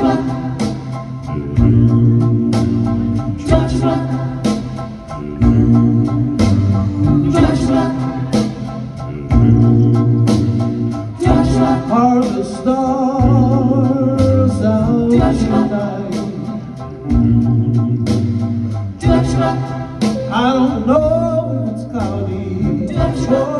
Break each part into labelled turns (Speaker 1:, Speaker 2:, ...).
Speaker 1: Joshua. Joshua. Joshua. Joshua.
Speaker 2: Are the stars out tonight? I don't know if it's cloudy.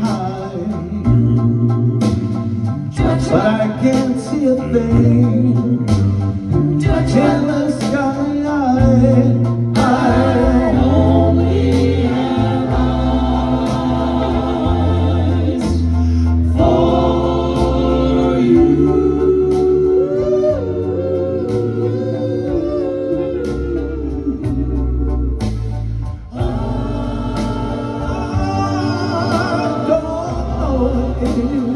Speaker 2: High, but I can't see a thing. Know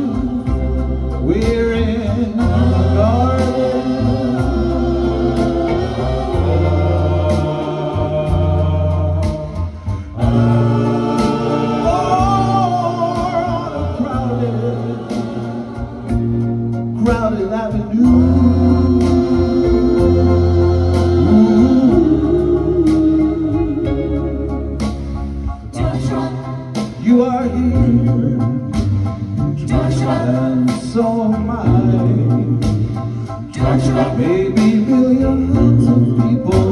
Speaker 2: There are maybe millions
Speaker 1: of
Speaker 2: people